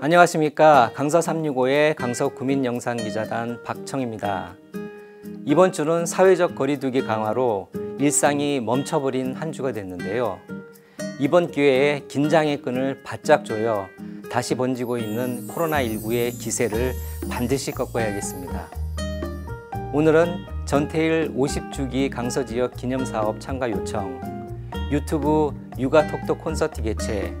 안녕하십니까 강서 365의 강서 구민영상기자단 박청입니다. 이번 주는 사회적 거리두기 강화로 일상이 멈춰버린 한 주가 됐는데요. 이번 기회에 긴장의 끈을 바짝 조여 다시 번지고 있는 코로나19의 기세를 반드시 꺾어야겠습니다. 오늘은 전태일 50주기 강서지역 기념사업 참가 요청, 유튜브 육아톡톡 콘서트 개최,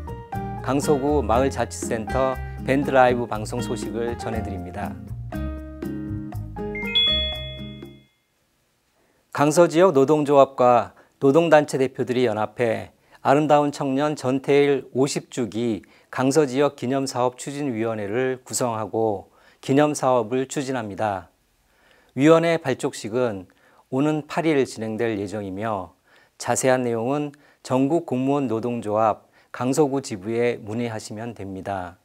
강서구 마을자치센터 밴드라이브 방송 소식을 전해드립니다. 강서 지역 노동조합과 노동단체 대표들이 연합해 아름다운 청년 전태일 50주기 강서 지역 기념사업 추진위원회를 구성하고 기념사업을 추진합니다. 위원회 발족식은 오는 8일 진행될 예정이며 자세한 내용은 전국 공무원 노동조합 강서구 지부에 문의하시면 됩니다.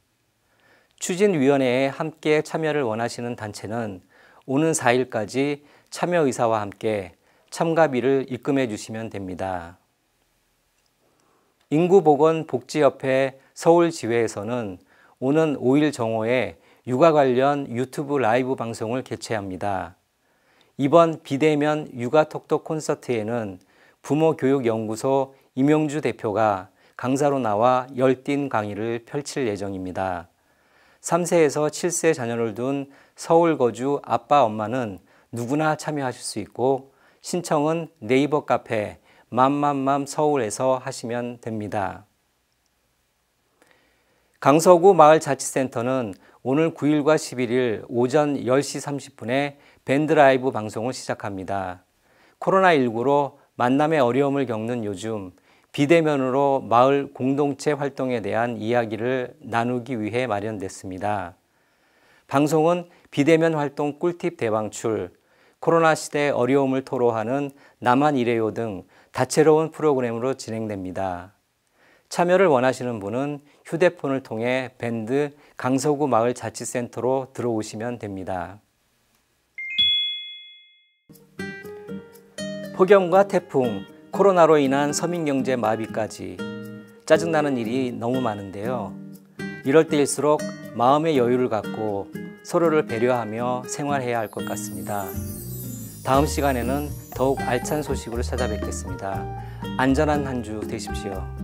추진위원회에 함께 참여를 원하시는 단체는 오는 4일까지 참여 의사와 함께 참가비를 입금해 주시면 됩니다. 인구보건복지협회 서울지회에서는 오는 5일 정오에 육아 관련 유튜브 라이브 방송을 개최합니다. 이번 비대면 육아 톡톡 콘서트에는 부모교육연구소 임용주 대표가 강사로 나와 열띤 강의를 펼칠 예정입니다. 3세에서 7세 자녀를 둔 서울 거주 아빠 엄마는 누구나 참여하실 수 있고 신청은 네이버 카페 맘맘맘 서울에서 하시면 됩니다. 강서구 마을자치센터는 오늘 9일과 11일 오전 10시 30분에 밴드라이브 방송을 시작합니다. 코로나19로 만남의 어려움을 겪는 요즘 비대면으로 마을 공동체 활동에 대한 이야기를 나누기 위해 마련됐습니다. 방송은 비대면 활동 꿀팁 대방출, 코로나 시대 어려움을 토로하는 나만 이래요 등 다채로운 프로그램으로 진행됩니다. 참여를 원하시는 분은 휴대폰을 통해 밴드 강서구 마을 자치센터로 들어오시면 됩니다. 폭염과 태풍, 코로나로 인한 서민경제 마비까지 짜증나는 일이 너무 많은데요. 이럴 때일수록 마음의 여유를 갖고 서로를 배려하며 생활해야 할 것 같습니다. 다음 시간에는 더욱 알찬 소식으로 찾아뵙겠습니다. 안전한 한 주 되십시오.